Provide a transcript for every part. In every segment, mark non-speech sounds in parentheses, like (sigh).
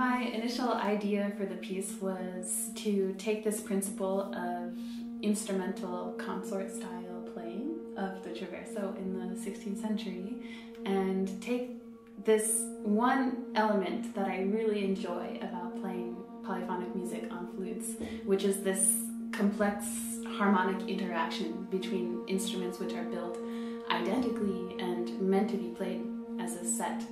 My initial idea for the piece was to take this principle of instrumental consort style playing of the traverso in the 16th century and take this one element that I really enjoy about playing polyphonic music on flutes, which is this complex harmonic interaction between instruments which are built identically and meant to be played as a set.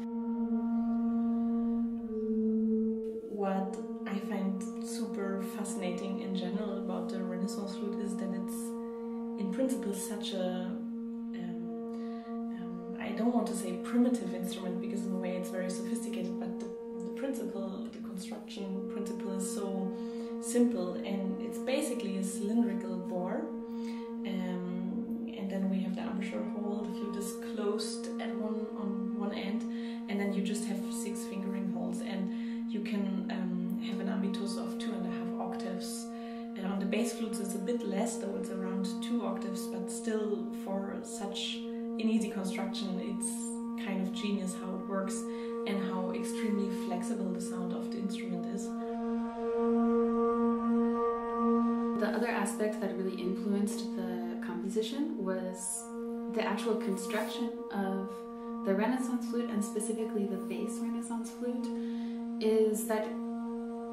Fascinating in general about the Renaissance flute is that it's in principle such a um, um, don't want to say primitive instrument because in a way it's very sophisticated, but the, the principle, the construction principle is so simple bass flutes it's a bit less, though it's around two octaves, but still for such an easy construction, it's kind of genius how it works and how extremely flexible the sound of the instrument is. The other aspect that really influenced the composition was the actual construction of the Renaissance flute and specifically the bass Renaissance flute is that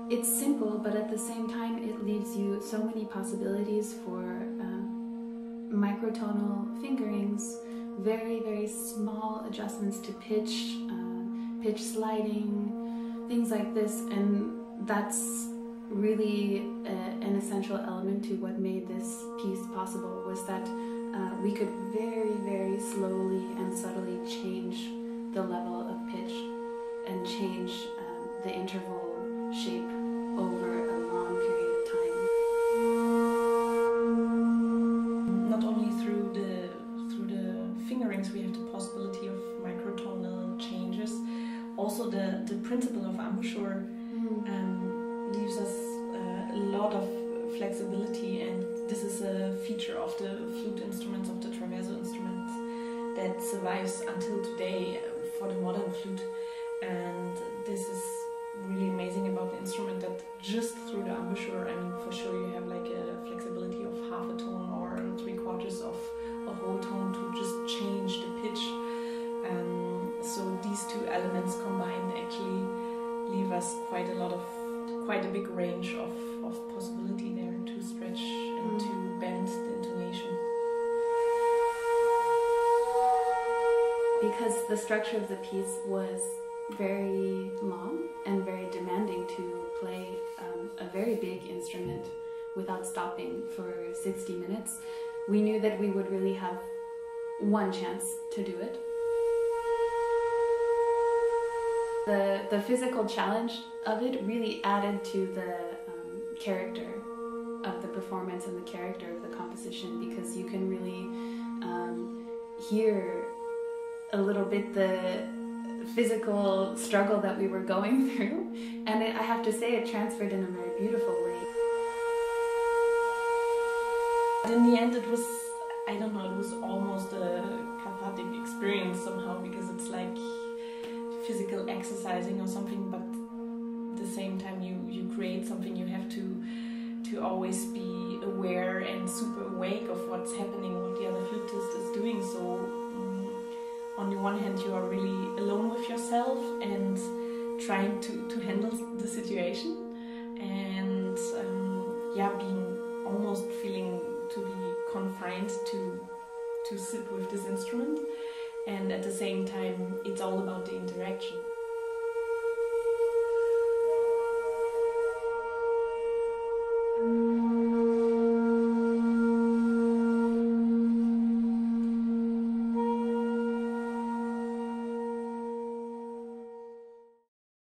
it's simple, but at the same time, it leaves you so many possibilities for uh, microtonal fingerings very, very small adjustments to pitch, uh, pitch sliding, things like this. And that's really a, uh, an essential element to what made this piece possible was that uh, we could very, very slowly and subtly change the level of pitch and change um, the interval shape over a long period of time. Not only through the through the fingerings we have the possibility of microtonal changes. Also the, the principle of embouchure mm. um, leaves us uh, a lot of flexibility and this is a feature of the flute instruments, of the traverso instruments that survives until today for the modern flute and this is just through the embouchure, I mean for sure you have like a flexibility of half a tone or three quarters of a whole tone to just change the pitch. Um, so these two elements combined actually leave us quite a lot of, quite a big range of, of possibility there to stretch and mm. to bend the intonation. Because the structure of the piece was very long and very demanding to play um, a very big instrument without stopping for 60 minutes, we knew that we would really have one chance to do it. The, the physical challenge of it really added to the um, character of the performance and the character of the composition because you can really um, hear a little bit the physical struggle that we were going (laughs) through. And it, I have to say it transferred in a very beautiful way. in the end it was I don't know it was almost a cathartic experience somehow because it's like physical exercising or something but at the same time you you create something. You have to to always be aware and super awake of what's happening what the other flutist is doing. So one hand you are really alone with yourself and trying to, to handle the situation. And um, yeah being almost feeling to be confined to to sit with this instrument. And at the same time it's all about the interaction. Mm.